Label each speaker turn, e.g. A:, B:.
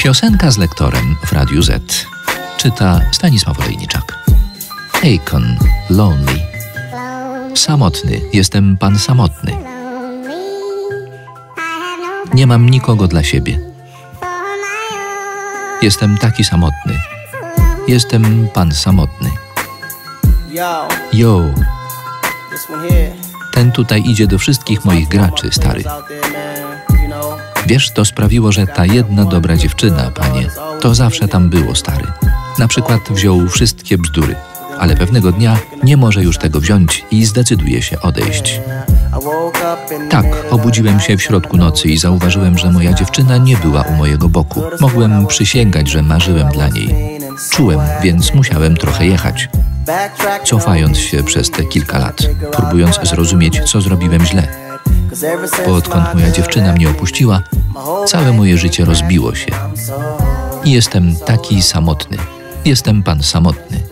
A: Piosenka z lektorem w Radiu Z. Czyta Stanisław Olejniczak. Akon, lonely. Samotny, jestem pan samotny. Nie mam nikogo dla siebie. Jestem taki samotny. Jestem pan samotny. Yo, ten tutaj idzie do wszystkich moich graczy, stary. Wiesz, to sprawiło, że ta jedna dobra dziewczyna, panie, to zawsze tam było, stary. Na przykład wziął wszystkie bzdury, ale pewnego dnia nie może już tego wziąć i zdecyduje się odejść. Tak, obudziłem się w środku nocy i zauważyłem, że moja dziewczyna nie była u mojego boku. Mogłem przysięgać, że marzyłem dla niej. Czułem, więc musiałem trochę jechać. Cofając się przez te kilka lat, próbując zrozumieć, co zrobiłem źle. Odkąd moja dziewczyna mnie opuściła, całe moje życie rozbiło się. I jestem taki samotny. Jestem pan samotny.